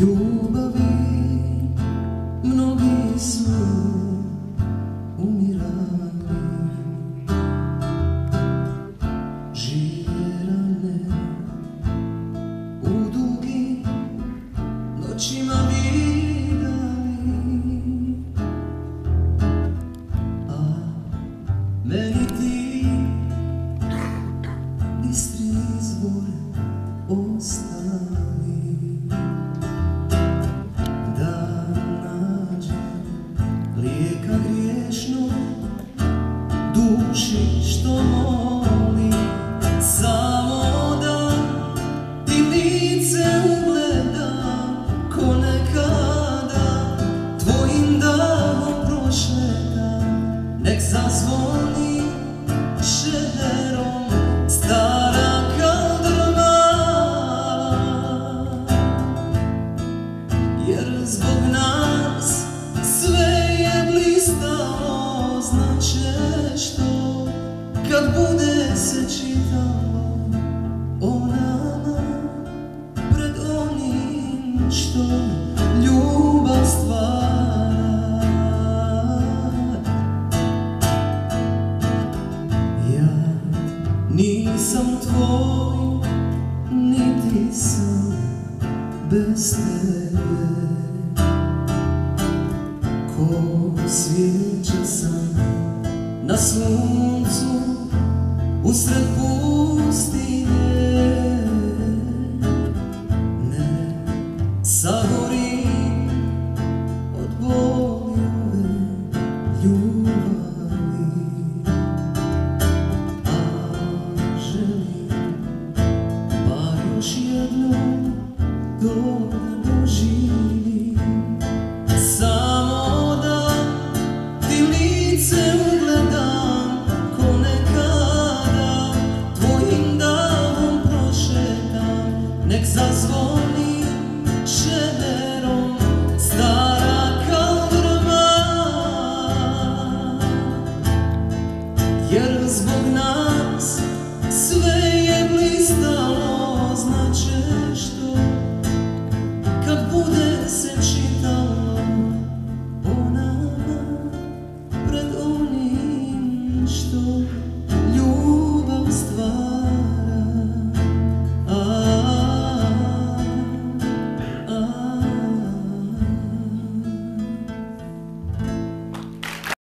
ljubavi mnogi su umirali. Žive rane u dugim noćima vidali duši što moli samo kad bude se čitalo o nama pred onim što ljubav stvara. Ja nisam tvoj niti sam bez tebe. Ko svijeća sam na suncu usred pustinje Ne sagori od boli ove ljubavi. A želim pa još jednom da doživim zasłoń.